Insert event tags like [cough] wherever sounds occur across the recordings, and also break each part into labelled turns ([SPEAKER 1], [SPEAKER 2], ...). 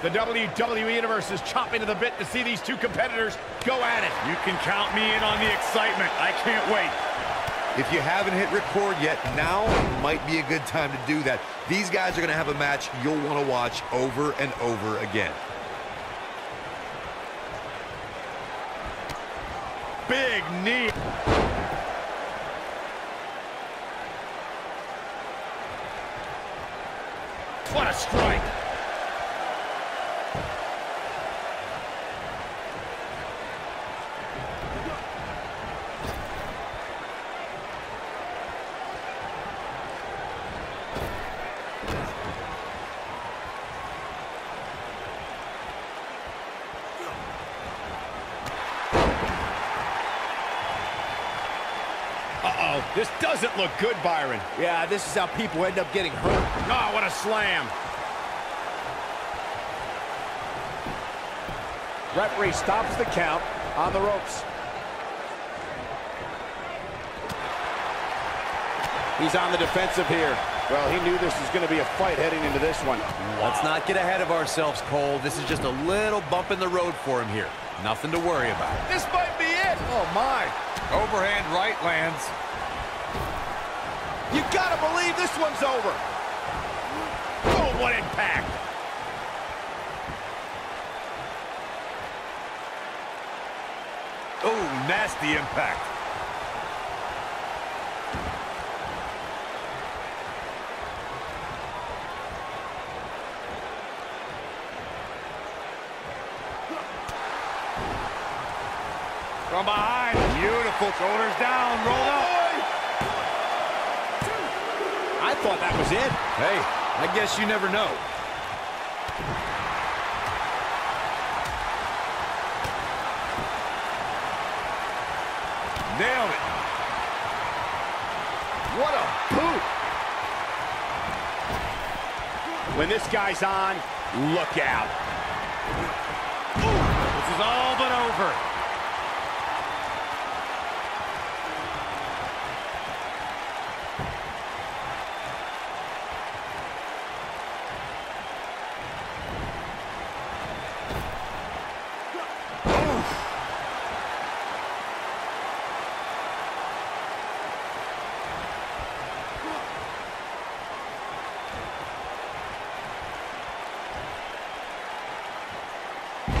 [SPEAKER 1] The WWE Universe is chopping to the bit to see these two competitors go at it.
[SPEAKER 2] You can count me in on the excitement. I can't wait.
[SPEAKER 3] If you haven't hit record yet, now might be a good time to do that. These guys are going to have a match you'll want to watch over and over again.
[SPEAKER 2] Big knee.
[SPEAKER 1] What a strike. Uh-oh, this doesn't look good, Byron.
[SPEAKER 4] Yeah, this is how people end up getting hurt.
[SPEAKER 1] Oh, what a slam.
[SPEAKER 4] Referee stops the count on the ropes. He's on the defensive here. Well, he knew this was going to be a fight heading into this one.
[SPEAKER 3] Let's not get ahead of ourselves, Cole. This is just a little bump in the road for him here. Nothing to worry about.
[SPEAKER 1] This might be it.
[SPEAKER 4] Oh, my.
[SPEAKER 2] Overhand right lands.
[SPEAKER 4] You got to believe this one's over.
[SPEAKER 1] Oh, what impact.
[SPEAKER 2] Oh, nasty impact. From behind. Beautiful. Shoulders down. Roll up.
[SPEAKER 4] Thought that was it.
[SPEAKER 3] Hey, I guess you never know.
[SPEAKER 2] Nailed it.
[SPEAKER 1] What a boot. When this guy's on, look out.
[SPEAKER 2] This is all but over.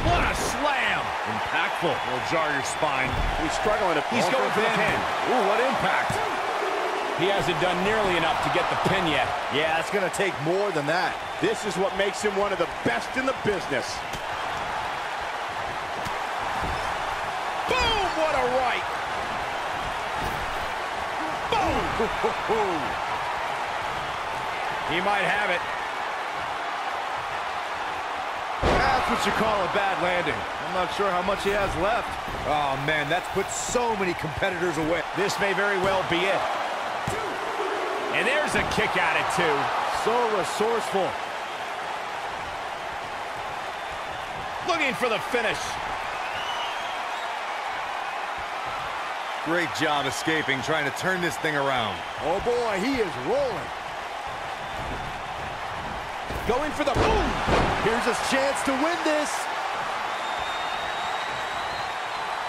[SPEAKER 1] What a slam.
[SPEAKER 2] Impactful. Will jar your spine.
[SPEAKER 4] He's struggling to
[SPEAKER 1] He's going for the pin.
[SPEAKER 4] Ooh, what impact.
[SPEAKER 1] He hasn't done nearly enough to get the pin yet.
[SPEAKER 4] Yeah, it's going to take more than that. This is what makes him one of the best in the business.
[SPEAKER 1] Boom, what a right. Boom. [laughs] He might have it.
[SPEAKER 3] That's what you call a bad landing. I'm not sure how much he has left. Oh, man, that's put so many competitors away.
[SPEAKER 1] This may very well be it. And there's a kick at it, too.
[SPEAKER 4] So resourceful.
[SPEAKER 1] Looking for the finish.
[SPEAKER 3] Great job escaping, trying to turn this thing around.
[SPEAKER 4] Oh, boy, he is rolling. Going for the boom. Here's his chance to win this.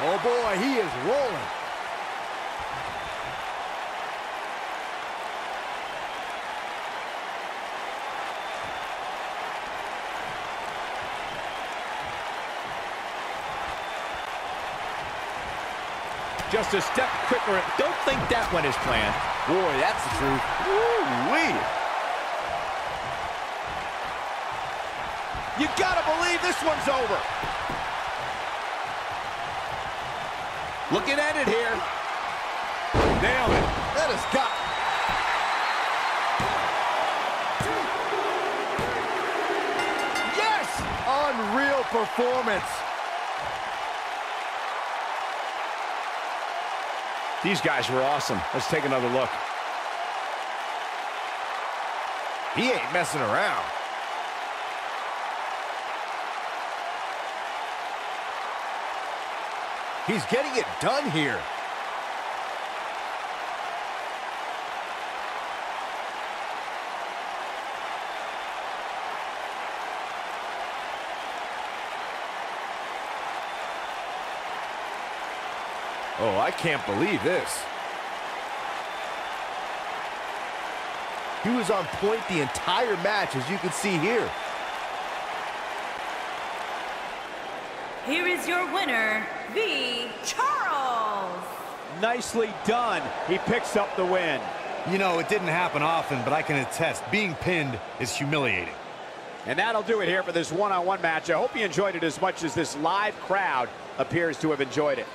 [SPEAKER 4] Oh, boy, he is rolling.
[SPEAKER 1] Just a step quicker. Don't think that went as planned.
[SPEAKER 4] Boy, that's the truth.
[SPEAKER 1] Woo-wee.
[SPEAKER 4] You gotta believe this one's over. Looking at it here.
[SPEAKER 1] Nailed it.
[SPEAKER 4] That has got... Yes! Unreal performance.
[SPEAKER 1] These guys were awesome. Let's take another look.
[SPEAKER 4] He ain't messing around. He's getting it done here.
[SPEAKER 5] Oh, I can't believe this.
[SPEAKER 4] He was on point the entire match, as you can see here.
[SPEAKER 6] Here is your winner, V. Charles.
[SPEAKER 1] Nicely done. He picks up the win.
[SPEAKER 3] You know, it didn't happen often, but I can attest, being pinned is humiliating.
[SPEAKER 1] And that'll do it here for this one-on-one -on -one match. I hope you enjoyed it as much as this live crowd appears to have enjoyed it.